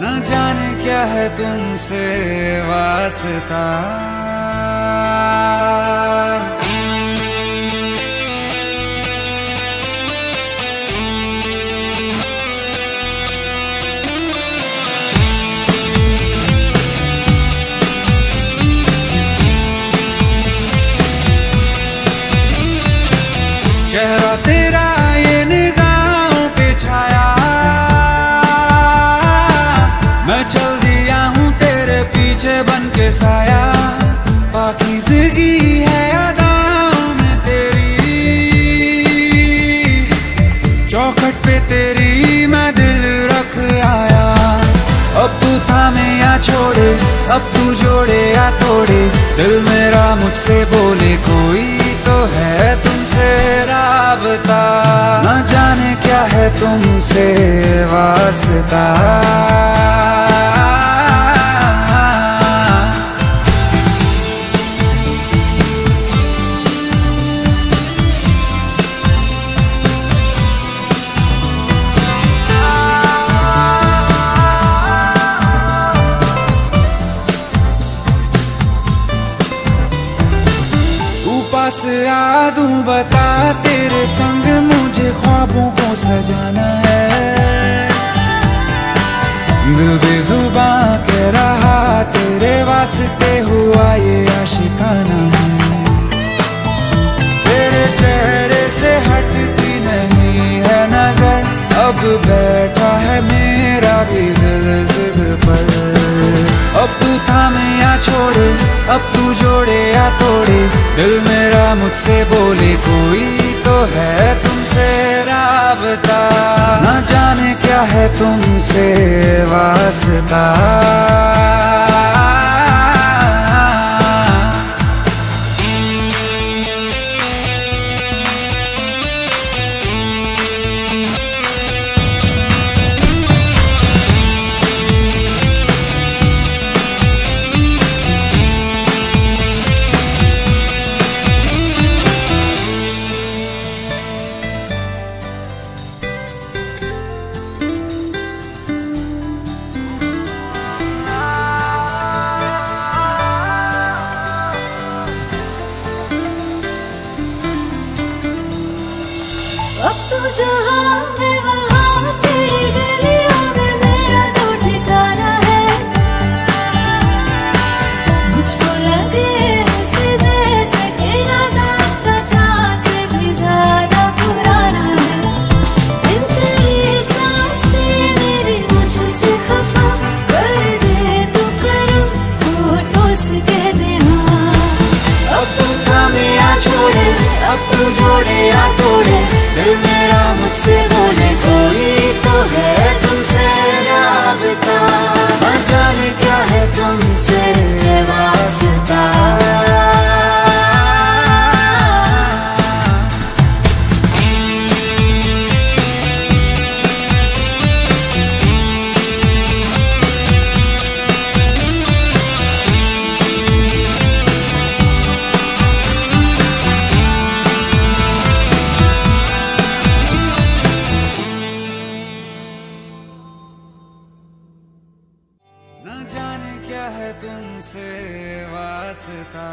न जाने क्या है तुमसे वास्ता। चेहरा तेरा बन के साया। बाकी ज़िंदगी है अदाओं में तेरी। चौखट पे तेरी मैं दिल रख आया। अब तू थामे या छोड़े, अब तू जोड़े या तोड़े। दिल मेरा मुझसे बोले, कोई तो है तुमसे राबता। न जाने क्या है तुमसे वास्ता। आ दूँ बता, तेरे संग मुझे ख्वाबों को सजाना है। दिल बेजुबा कह रहा, तेरे वास्ते हुआ ये आशिकाना है। तेरे चेहरे से हटती नहीं है नज़र, अब बैठा है मेरा भी दिल जिद पर। अब तू थामे या छोड़े अब तू जोड़े या तोड़े, दिल मेरा मुझसे बोले, कोई तो है तुमसे राबता। न जाने क्या है तुमसे वास्ता। अब आ तोड़े मेरा मुझसे है तुमसे वास्ता।